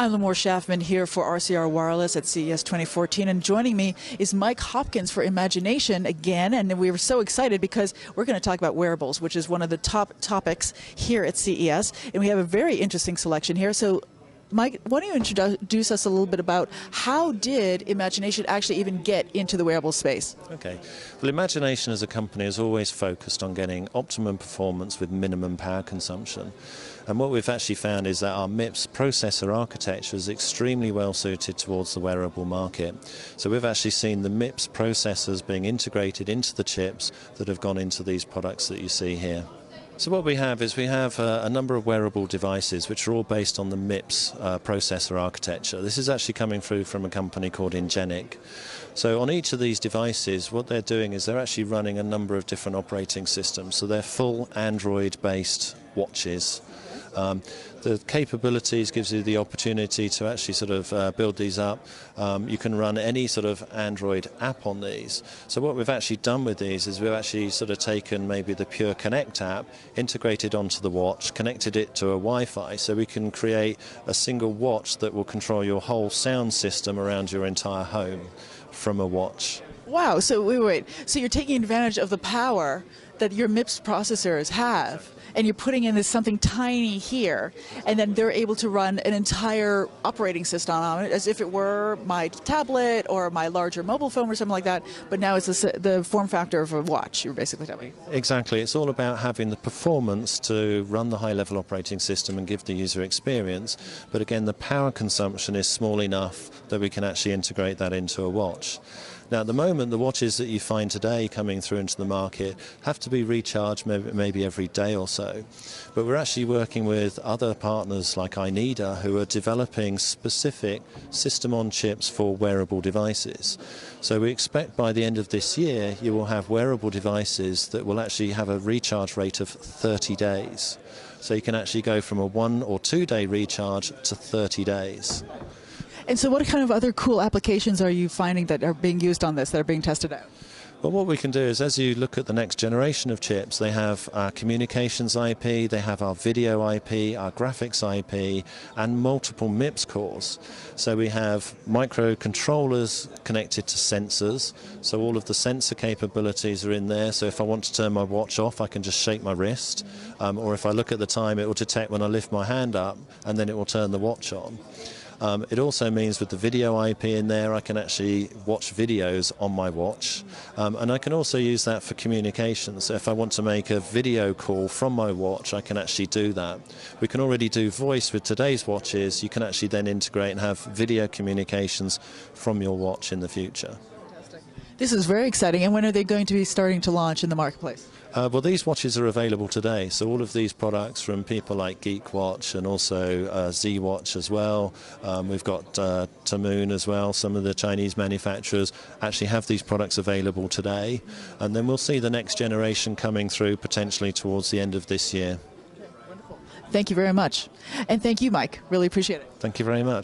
I'm Limor Schafman here for RCR Wireless at CES 2014, and joining me is Mike Hopkins for Imagination again. And we were so excited because we're going to talk about wearables, which is one of the top topics here at CES. And we have a very interesting selection here. So, Mike, why don't you introduce us a little bit about how did Imagination actually even get into the wearable space? Okay. Well, Imagination as a company is always focused on getting optimum performance with minimum power consumption. And what we've actually found is that our MIPS processor architecture is extremely well suited towards the wearable market. So we've actually seen the MIPS processors being integrated into the chips that have gone into these products that you see here. So what we have is we have uh, a number of wearable devices which are all based on the MIPS uh, processor architecture. This is actually coming through from a company called Ingenic. So on each of these devices, what they're doing is they're actually running a number of different operating systems. So they're full Android-based watches. Um, the capabilities gives you the opportunity to actually sort of uh, build these up. Um, you can run any sort of Android app on these. So what we've actually done with these is we've actually sort of taken maybe the Pure Connect app, integrated onto the watch, connected it to a Wi-Fi, so we can create a single watch that will control your whole sound system around your entire home from a watch. Wow, so wait, wait. So you're taking advantage of the power that your MIPS processors have and you're putting in this something tiny here, and then they're able to run an entire operating system on it as if it were my tablet or my larger mobile phone or something like that. But now it's the, the form factor of a watch. You're basically telling me. Exactly. It's all about having the performance to run the high-level operating system and give the user experience. But again, the power consumption is small enough that we can actually integrate that into a watch. Now, at the moment, the watches that you find today coming through into the market have to be recharged maybe, every day or so. But we're actually working with other partners like iNEDA who are developing specific system on chips for wearable devices. So we expect by the end of this year, you will have wearable devices that will actually have a recharge rate of 30 days. So you can actually go from a one or two day recharge to 30 days. And so, what kind of other cool applications are you finding that are being used on this, that are being tested out? Well, what we can do is, as you look at the next generation of chips, they have our communications IP, they have our video IP, our graphics IP, and multiple MIPS cores. So we have microcontrollers connected to sensors. So all of the sensor capabilities are in there. So if I want to turn my watch off, I can just shake my wrist. Um, or if I look at the time, it will detect when I lift my hand up, and then it will turn the watch on. Um, it also means with the video IP in there, I can actually watch videos on my watch. Um, and I can also use that for communication. So if I want to make a video call from my watch, I can actually do that. We can already do voice with today's watches. You can actually then integrate and have video communications from your watch in the future. This is very exciting. And when are they going to be starting to launch in the marketplace? Uh, well, these watches are available today. So all of these products from people like GeekWatch and also uh, Z-Watch as well. Um, we've got uh, Tamoon as well. Some of the Chinese manufacturers actually have these products available today. And then we'll see the next generation coming through potentially towards the end of this year. Wonderful. Thank you very much. And thank you, Mike. Really appreciate it. Thank you very much.